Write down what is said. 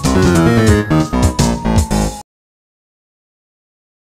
Bye.